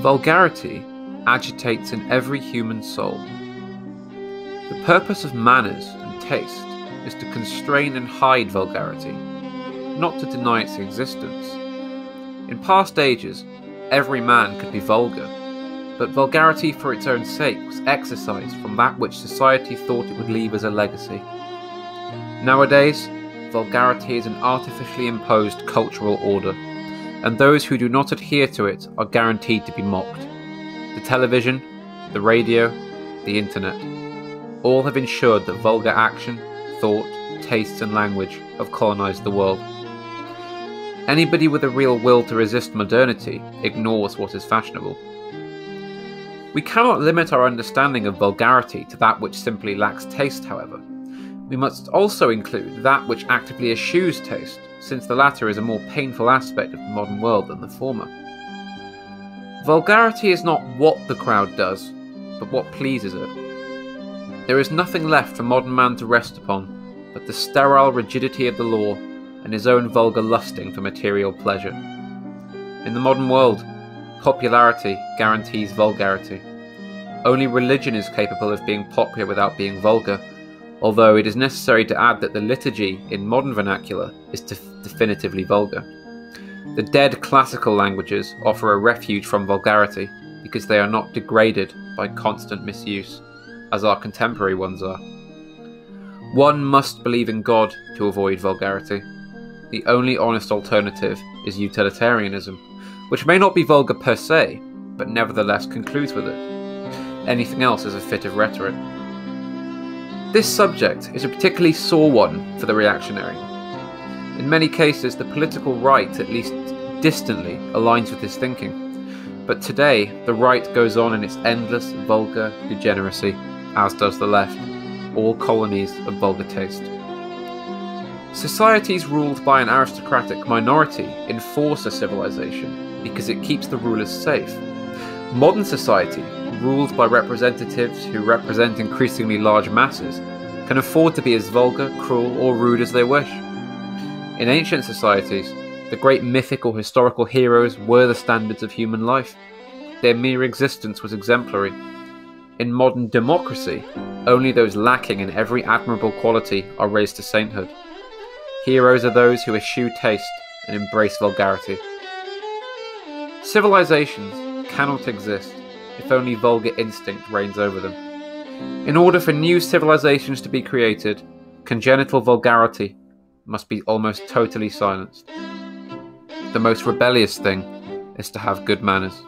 Vulgarity agitates in every human soul. The purpose of manners and taste is to constrain and hide vulgarity, not to deny its existence. In past ages, every man could be vulgar, but vulgarity for its own sake was exercised from that which society thought it would leave as a legacy. Nowadays, vulgarity is an artificially imposed cultural order, and those who do not adhere to it are guaranteed to be mocked. The television, the radio, the internet, all have ensured that vulgar action, thought, tastes, and language have colonized the world. Anybody with a real will to resist modernity ignores what is fashionable. We cannot limit our understanding of vulgarity to that which simply lacks taste, however. We must also include that which actively eschews taste, since the latter is a more painful aspect of the modern world than the former. Vulgarity is not what the crowd does, but what pleases it. There is nothing left for modern man to rest upon but the sterile rigidity of the law and his own vulgar lusting for material pleasure. In the modern world, popularity guarantees vulgarity. Only religion is capable of being popular without being vulgar, although it is necessary to add that the liturgy in modern vernacular is def- definitively vulgar. The dead classical languages offer a refuge from vulgarity because they are not degraded by constant misuse, as our contemporary ones are. One must believe in God to avoid vulgarity. The only honest alternative is utilitarianism, which may not be vulgar per se, but nevertheless concludes with it. Anything else is a fit of rhetoric. This subject is a particularly sore one for the reactionary. In many cases, the political right, at least distantly, aligns with this thinking. But today, the right goes on in its endless, vulgar degeneracy, as does the left, all colonies of vulgar taste. Societies ruled by an aristocratic minority enforce a civilization because it keeps the rulers safe. Modern society, ruled by representatives who represent increasingly large masses, can afford to be as vulgar, cruel, or rude as they wish. In ancient societies, the great mythical historical heroes were the standards of human life. Their mere existence was exemplary. In modern democracy, only those lacking in every admirable quality are raised to sainthood. Heroes are those who eschew taste and embrace vulgarity. Civilizations cannot exist if only vulgar instinct reigns over them. In order for new civilizations to be created, congenital vulgarity must be almost totally silenced. The most rebellious thing is to have good manners.